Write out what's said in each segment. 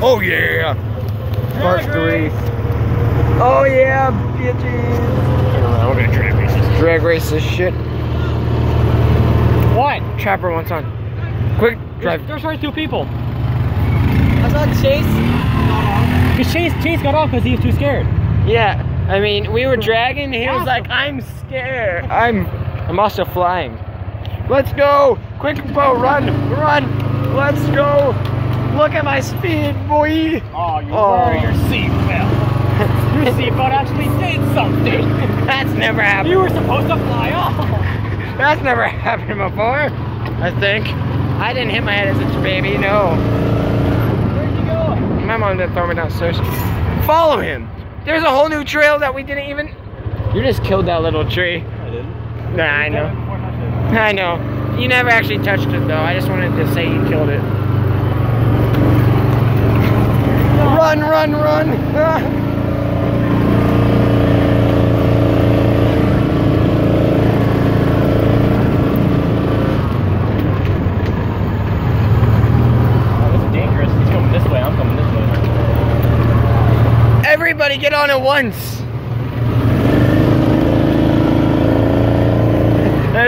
Oh yeah. First three. Oh yeah, bitches. We're gonna drag race this. Drag race this shit. What? Trapper wants on. Quick, drive. There's already two people. I thought Chase. Cause Chase, Chase got off because he was too scared. Yeah, I mean, we were dragging. He was like, "I'm scared." I'm, I'm also flying. Let's go! Quick, Bo, run, run! Let's go! Look at my speed, boy! Oh, you Oh. your seatbelt. Your seatbelt actually did something. That's never happened. You were supposed to fly off. That's never happened before. I think. I didn't hit my head as a baby. No. Where'd you go? My mom didn't throw me downstairs. Follow him. There's a whole new trail that we didn't even. You just killed that little tree. I didn't. Nah, I know. I know. You never actually touched it though. I just wanted to say you killed it. Run, run, run! Ah. Oh, this is dangerous. He's coming this way. I'm Oh, coming this way. I'm coming this way. Everybody get on at once!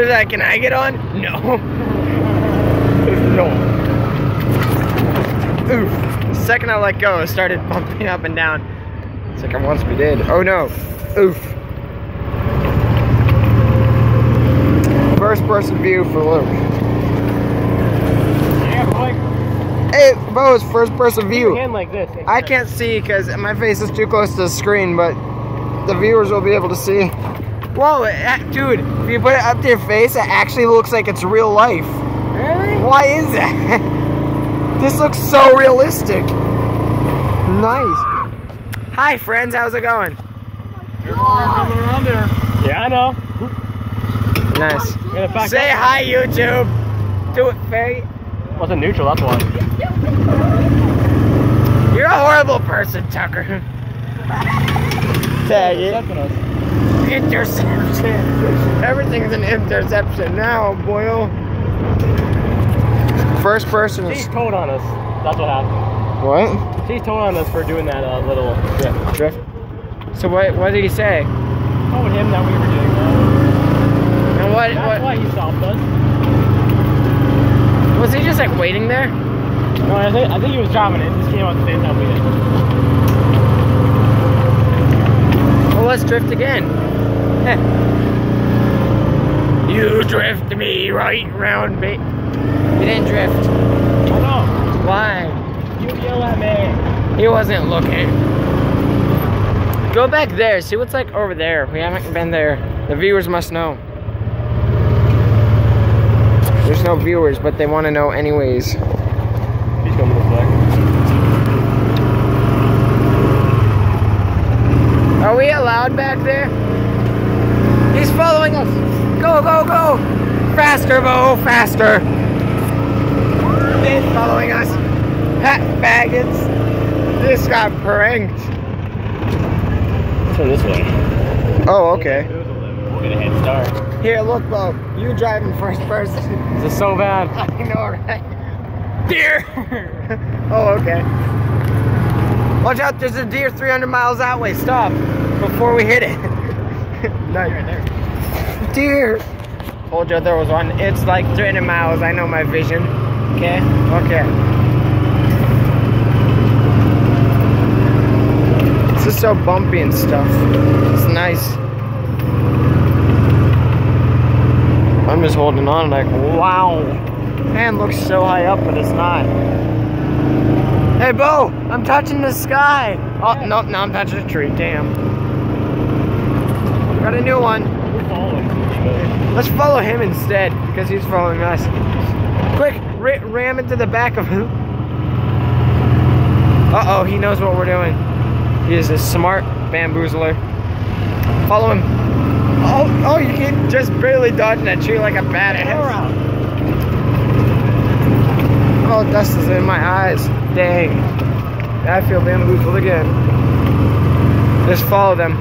Was like, can I get on? No. no. Oof. The second I let go, it started bumping up and down. It's like I once we did. Oh no. Oof. First person view for Luke. Yeah. Hey, Bo, it's first person Put your view. hand like this. I can't see because my face is too close to the screen, but the viewers will be able to see. Whoa, it, uh, dude, if you put it up to your face, it actually looks like it's real life. Really? Why is that? this looks so realistic. Nice. Hi, friends, how's it going? there. Yeah, I know. Nice. We're gonna back Say hi, YouTube. Do it, Faye. Wasn't neutral, that's why. You're a horrible person, Tucker. Tag it. Interception. Everything's an interception now, boyo. First person She's is told on us. That's what happened. what? She's told on us for doing that uh, little drift. Drift. So what? What did he say? Told him that we were doing that. And what? That's what why he stopped us. was he just like waiting there? No, I think I think he was driving it. Just came out the same time we did. Well, let's drift again. Heh. you drift me right round, me. You didn't drift. I know. Why? You yell at me. He wasn't looking. Go back there. See what's like over there. We haven't been there. The viewers must know. There's no viewers, but they want to know anyways. He's coming this way. Are we allowed back there? He's following us. Go, go, go. Faster, Bo, faster. He's following us. Ha, faggots. This got pranked. Turn this way. Oh, okay. We'll get a head start. Here, look, Bo. You driving first person. This is so bad. I know, right? Deer! oh, okay. Watch out, there's a deer 300 miles that way. Stop before we hit it. nice. Deer! Told you there was one. It's like 300 miles. I know my vision. Okay? Okay. This is so bumpy and stuff. It's nice. I'm just holding on like, wow. Man looks so high up, but it's not. Hey, Bo, I'm touching the sky. Oh, no, no, I'm touching a tree. Damn. Got a new one. Let's follow him instead because he's following us. Quick, ram into the back of him. Uh oh, he knows what we're doing. He is a smart bamboozler. Follow him. Oh, oh, you can just barely dodging that tree like a badass. Oh, dust is in my eyes. Dang. I feel bamboozled again. Just follow them.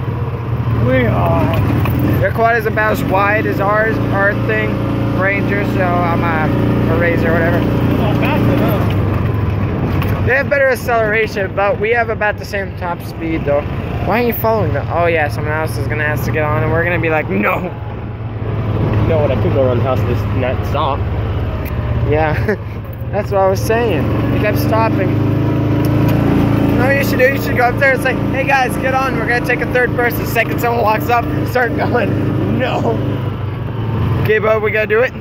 We are. Their quad is about as wide as ours, our thing, Ranger, so I'm a, a Razor or whatever. Not fast enough. They have better acceleration, but we have about the same top speed though. Why aren't you following them? Oh yeah, someone else is gonna ask to get on and we're gonna be like, no. You know what? I could go around the house this not stop. Yeah, that's what I was saying. He kept stopping. You know what you should do? You should go up there and say, hey guys, get on. We're gonna take a third person. The second someone walks up, start going, no. Okay, bud, we gotta do it.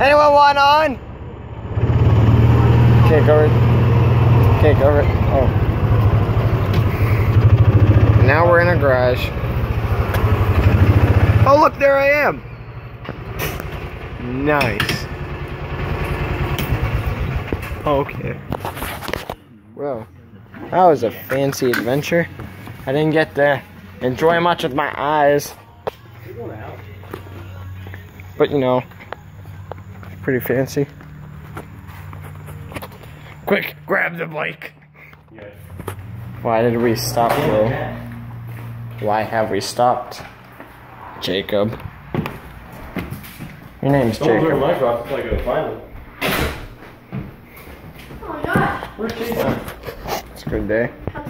Anyone want on? Can't go it. Can't go it. Oh. Now we're in a garage. Oh look, there I am. Nice. Okay. Well, that was a fancy adventure. I didn't get to enjoy much with my eyes. But you know, pretty fancy. Quick, grab the bike. Why did we stop though? Why have we stopped? Jacob. Your name's Jacob. my truck until I go find them. Oh my gosh. Where's Jason? It's a good day.